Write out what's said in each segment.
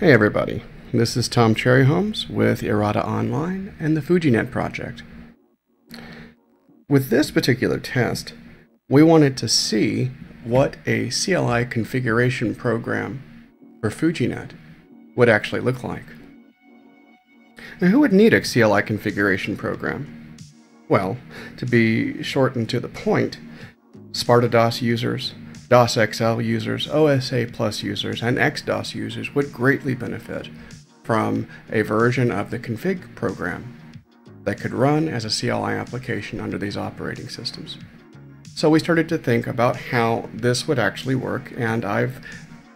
Hey everybody, this is Tom Cherryholmes with Irata Online and the FujiNet project. With this particular test, we wanted to see what a CLI configuration program for FujiNet would actually look like. Now who would need a CLI configuration program? Well, to be shortened to the point, Sparta DOS users, DOS XL users, OSA Plus users, and XDOS users would greatly benefit from a version of the config program that could run as a CLI application under these operating systems. So we started to think about how this would actually work, and I've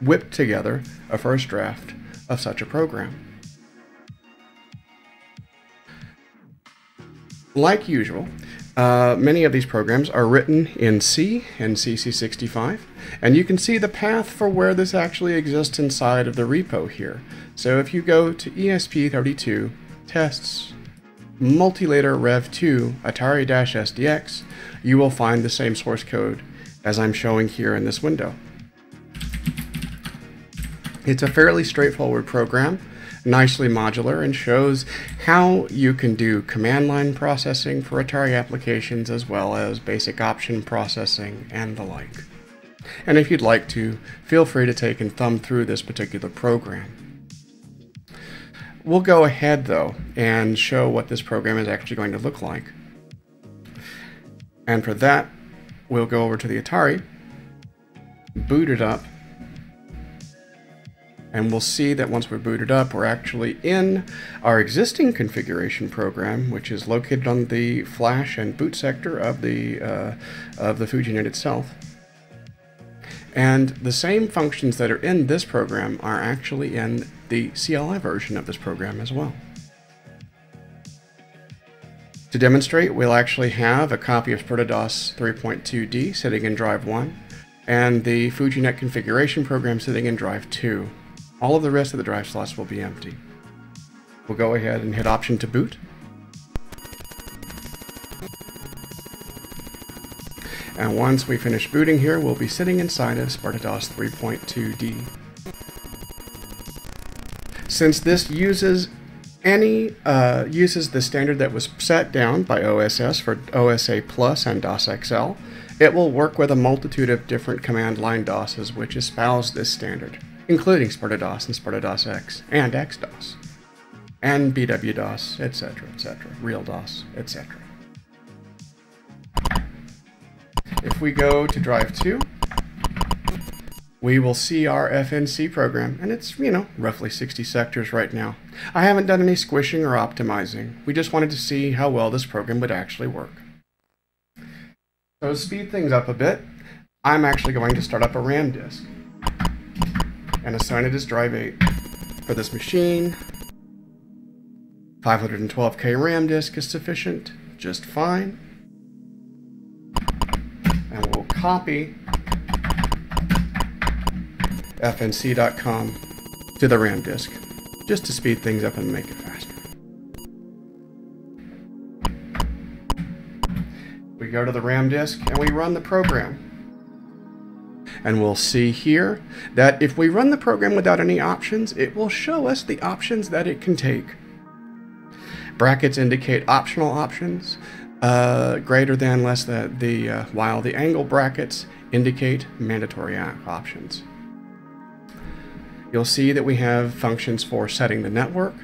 whipped together a first draft of such a program. Like usual, uh, many of these programs are written in C and CC65, and you can see the path for where this actually exists inside of the repo here. So if you go to ESP32 tests multilayer rev2 atari-sdx, you will find the same source code as I'm showing here in this window. It's a fairly straightforward program nicely modular and shows how you can do command line processing for Atari applications as well as basic option processing and the like. And if you'd like to, feel free to take and thumb through this particular program. We'll go ahead though and show what this program is actually going to look like. And for that, we'll go over to the Atari, boot it up, and we'll see that once we're booted up, we're actually in our existing configuration program, which is located on the flash and boot sector of the, uh, of the FujiNet itself. And the same functions that are in this program are actually in the CLI version of this program as well. To demonstrate, we'll actually have a copy of SpartaDOS 3.2D sitting in drive 1, and the FujiNet configuration program sitting in drive 2. All of the rest of the drive slots will be empty. We'll go ahead and hit option to boot. And once we finish booting here, we'll be sitting inside of SpartaDOS 3.2D. Since this uses any uh, uses the standard that was set down by OSS for OSA Plus and DOS XL, it will work with a multitude of different command line DOSes which espouse this standard including Sparta-DOS and Sparta-DOS-X and XDOS, and BW-DOS, etc., etc., RealDOS, etc. If we go to drive 2, we will see our FNC program, and it's, you know, roughly 60 sectors right now. I haven't done any squishing or optimizing. We just wanted to see how well this program would actually work. So to speed things up a bit, I'm actually going to start up a RAM disk and assign it as drive 8. For this machine, 512k RAM disk is sufficient, just fine. And we'll copy fnc.com to the RAM disk, just to speed things up and make it faster. We go to the RAM disk and we run the program. And we'll see here that if we run the program without any options, it will show us the options that it can take. Brackets indicate optional options, uh, greater than, less than, the, uh, while the angle brackets indicate mandatory options. You'll see that we have functions for setting the network,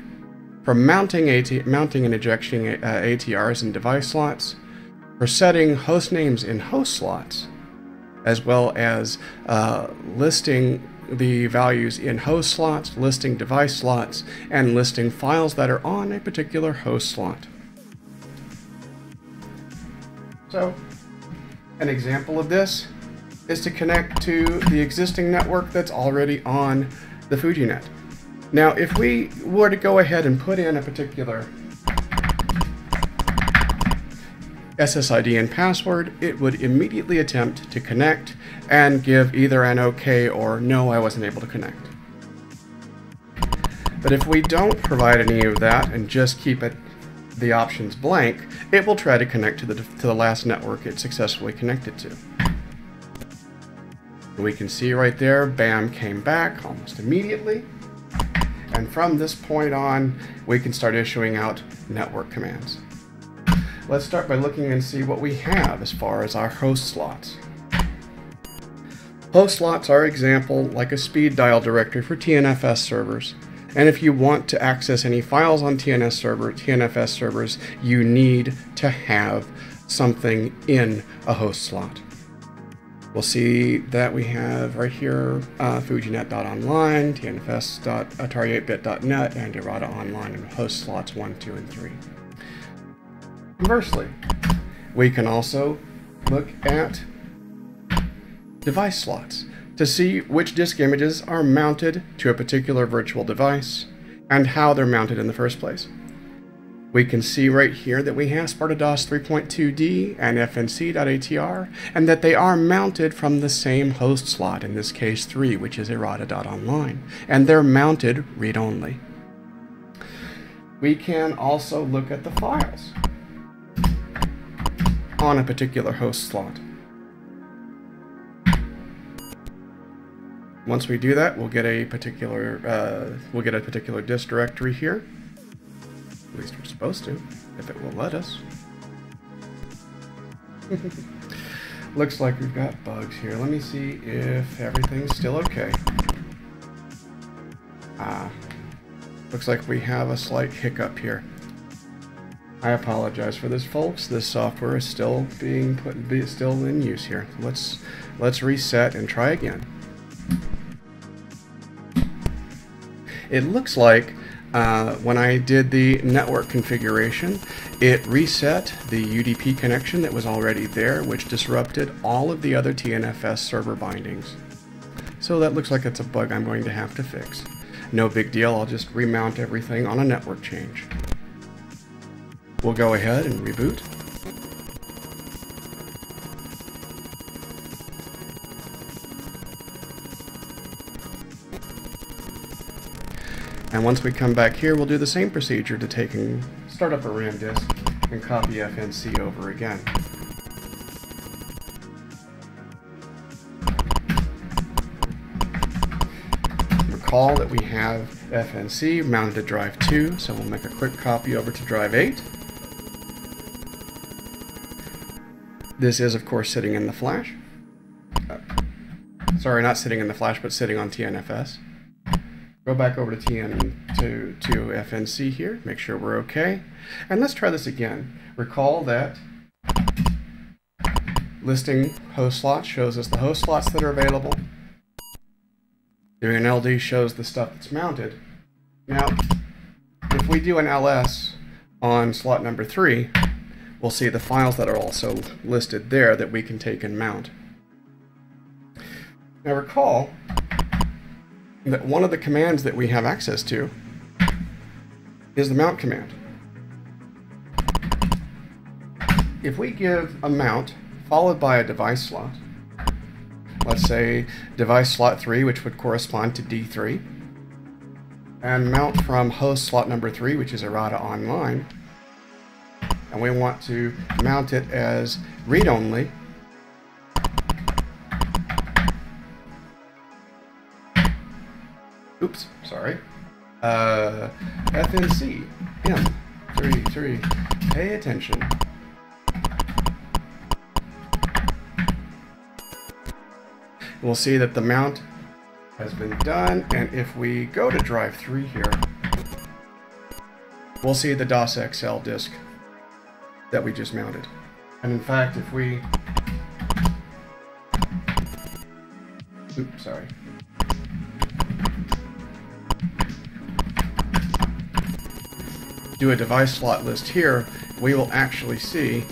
for mounting, AT mounting and ejecting uh, ATRs in device slots, for setting host names in host slots, as well as uh, listing the values in host slots, listing device slots, and listing files that are on a particular host slot. So, an example of this is to connect to the existing network that's already on the FujiNet. Now, if we were to go ahead and put in a particular SSID and password, it would immediately attempt to connect and give either an OK or no, I wasn't able to connect. But if we don't provide any of that and just keep it the options blank, it will try to connect to the, to the last network it successfully connected to. We can see right there, BAM came back almost immediately. And from this point on, we can start issuing out network commands. Let's start by looking and see what we have as far as our host slots. Host slots are example like a speed dial directory for TNFS servers. And if you want to access any files on TNS server, TNFS servers, you need to have something in a host slot. We'll see that we have right here uh, fujinet.online, tnfs.atari8bit.net, and Irata Online in host slots 1, 2, and 3. Conversely, we can also look at device slots to see which disk images are mounted to a particular virtual device and how they're mounted in the first place. We can see right here that we have Sparta-DOS 3.2D and FNC.ATR, and that they are mounted from the same host slot, in this case 3, which is irata.online, and they're mounted read-only. We can also look at the files on a particular host slot. Once we do that, we'll get a particular uh, we'll get a particular disk directory here. At least we're supposed to, if it will let us. Looks like we've got bugs here. Let me see if everything's still okay. Ah, looks like we have a slight hiccup here. I apologize for this, folks. This software is still being put, be, still in use here. Let's let's reset and try again. It looks like uh, when I did the network configuration, it reset the UDP connection that was already there, which disrupted all of the other TNFS server bindings. So that looks like it's a bug I'm going to have to fix. No big deal, I'll just remount everything on a network change. We'll go ahead and reboot. And once we come back here, we'll do the same procedure to take and start up a RAM disk and copy FNC over again. Recall that we have FNC mounted to drive 2, so we'll make a quick copy over to drive 8. This is, of course, sitting in the flash. Uh, sorry, not sitting in the flash, but sitting on TNFS. Go back over to TN to, to FNC here, make sure we're okay. And let's try this again. Recall that listing host slots shows us the host slots that are available. Doing an LD shows the stuff that's mounted. Now, if we do an LS on slot number three, we'll see the files that are also listed there that we can take and mount. Now recall that one of the commands that we have access to is the mount command. If we give a mount followed by a device slot, let's say device slot 3, which would correspond to D3, and mount from host slot number 3, which is Irata Online, and we want to mount it as read-only, Oops, sorry. Uh, FNC, M, 33. Pay attention. We'll see that the mount has been done, and if we go to drive 3 here, we'll see the DOS XL disk that we just mounted. And in fact, if we... Oops, sorry. do a device slot list here, we will actually see,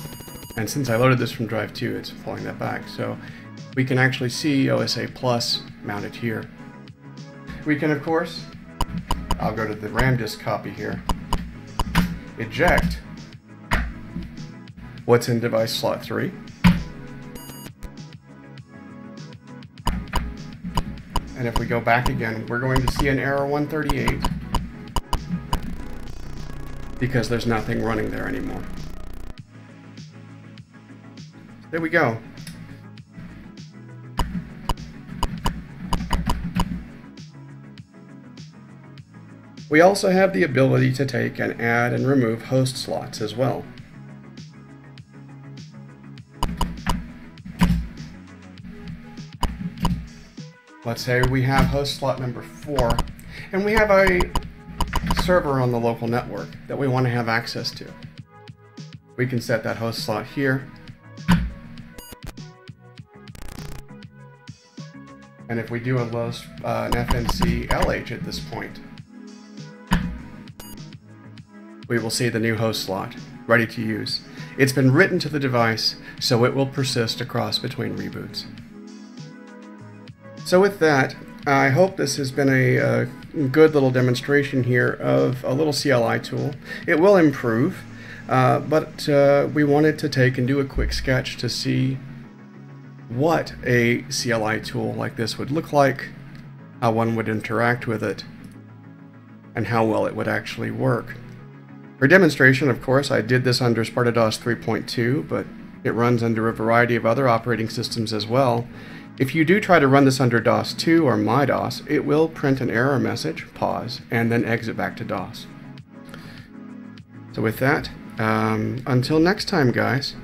and since I loaded this from drive 2, it's pulling that back, so we can actually see OSA Plus mounted here. We can, of course, I'll go to the RAM disk copy here, eject what's in device slot 3, and if we go back again, we're going to see an error 138, because there's nothing running there anymore. There we go. We also have the ability to take and add and remove host slots as well. Let's say we have host slot number four, and we have a server on the local network that we want to have access to. We can set that host slot here. And if we do a low, uh, an FNC LH at this point, we will see the new host slot ready to use. It's been written to the device, so it will persist across between reboots. So with that, I hope this has been a, a, good little demonstration here of a little CLI tool. It will improve, uh, but uh, we wanted to take and do a quick sketch to see what a CLI tool like this would look like, how one would interact with it, and how well it would actually work. For demonstration, of course, I did this under Sparta-DOS 3.2, but it runs under a variety of other operating systems as well, if you do try to run this under DOS 2 or MyDOS, it will print an error message, pause, and then exit back to DOS. So with that, um, until next time, guys,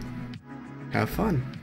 have fun.